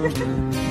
Mm-hmm.